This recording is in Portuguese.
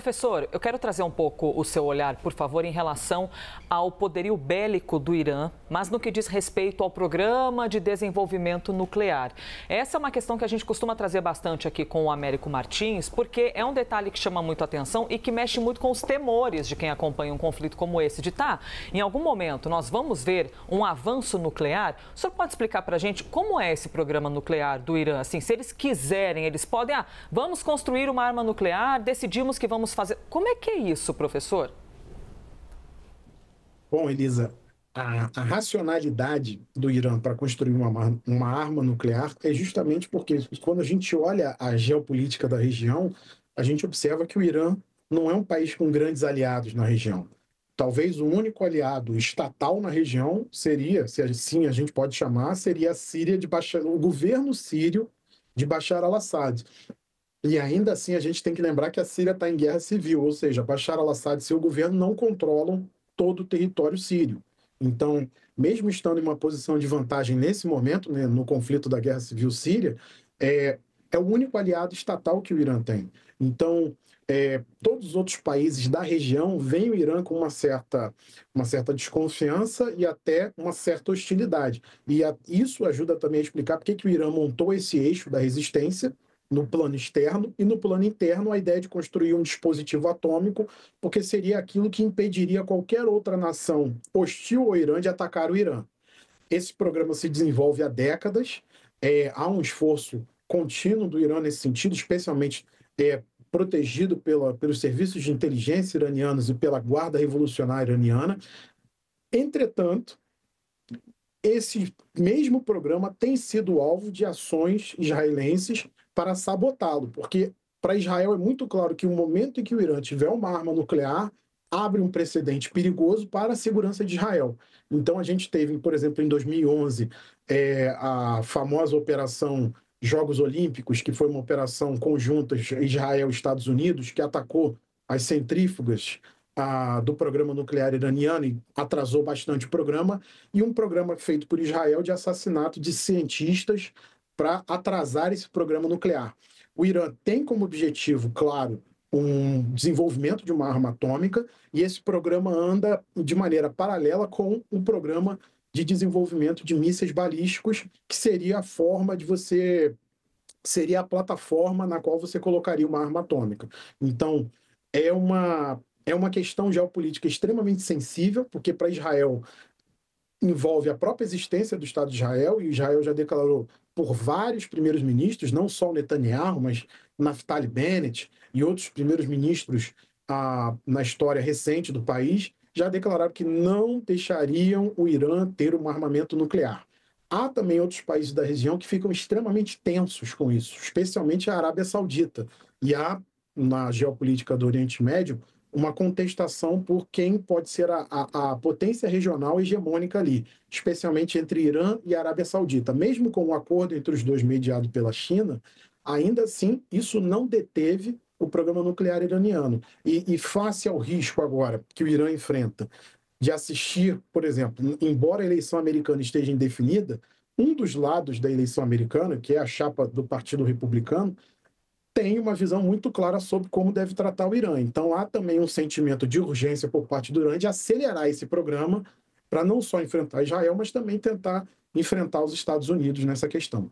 Professor, eu quero trazer um pouco o seu olhar, por favor, em relação ao poderio bélico do Irã, mas no que diz respeito ao programa de desenvolvimento nuclear. Essa é uma questão que a gente costuma trazer bastante aqui com o Américo Martins, porque é um detalhe que chama muito atenção e que mexe muito com os temores de quem acompanha um conflito como esse, de tá, em algum momento nós vamos ver um avanço nuclear. O senhor pode explicar para a gente como é esse programa nuclear do Irã? Assim, se eles quiserem, eles podem, ah, vamos construir uma arma nuclear, decidimos que vamos fazer. Como é que é isso, professor? Bom, Elisa, a, a racionalidade do Irã para construir uma, uma arma nuclear é justamente porque, quando a gente olha a geopolítica da região, a gente observa que o Irã não é um país com grandes aliados na região. Talvez o único aliado estatal na região seria, se assim a gente pode chamar, seria a Síria de Bashar, o governo sírio de Bashar al-Assad. E ainda assim, a gente tem que lembrar que a Síria está em guerra civil, ou seja, Bashar al-Assad e seu governo não controlam todo o território sírio. Então, mesmo estando em uma posição de vantagem nesse momento, né, no conflito da guerra civil síria, é, é o único aliado estatal que o Irã tem. Então, é, todos os outros países da região veem o Irã com uma certa, uma certa desconfiança e até uma certa hostilidade. E a, isso ajuda também a explicar por que o Irã montou esse eixo da resistência, no plano externo e no plano interno a ideia de construir um dispositivo atômico, porque seria aquilo que impediria qualquer outra nação hostil ao Irã de atacar o Irã. Esse programa se desenvolve há décadas, é, há um esforço contínuo do Irã nesse sentido, especialmente é, protegido pela, pelos serviços de inteligência iranianos e pela Guarda Revolucionária Iraniana. Entretanto, esse mesmo programa tem sido alvo de ações israelenses para sabotá-lo, porque para Israel é muito claro que o momento em que o Irã tiver uma arma nuclear abre um precedente perigoso para a segurança de Israel. Então a gente teve, por exemplo, em 2011, é, a famosa operação Jogos Olímpicos, que foi uma operação conjunta Israel Estados Unidos, que atacou as centrífugas a, do programa nuclear iraniano e atrasou bastante o programa, e um programa feito por Israel de assassinato de cientistas para atrasar esse programa nuclear. O Irã tem como objetivo, claro, um desenvolvimento de uma arma atômica, e esse programa anda de maneira paralela com o programa de desenvolvimento de mísseis balísticos, que seria a forma de você. seria a plataforma na qual você colocaria uma arma atômica. Então, é uma, é uma questão geopolítica extremamente sensível, porque para Israel envolve a própria existência do Estado de Israel, e Israel já declarou por vários primeiros ministros, não só o Netanyahu, mas Naftali Bennett e outros primeiros ministros ah, na história recente do país, já declararam que não deixariam o Irã ter um armamento nuclear. Há também outros países da região que ficam extremamente tensos com isso, especialmente a Arábia Saudita. E há, na geopolítica do Oriente Médio, uma contestação por quem pode ser a, a, a, potência regional hegemônica ali, especialmente entre Irã e Arábia Saudita. Mesmo com o um acordo entre os dois mediado pela China, ainda assim isso não deteve o programa nuclear iraniano. E, e face ao risco agora que o Irã enfrenta de assistir, por exemplo, embora a eleição americana esteja indefinida, um dos lados da eleição americana, que é a chapa do Partido Republicano, tem uma visão muito clara sobre como deve tratar o Irã. Então há também um sentimento de urgência por parte do Irã de acelerar esse programa para não só enfrentar Israel, mas também tentar enfrentar os Estados Unidos nessa questão.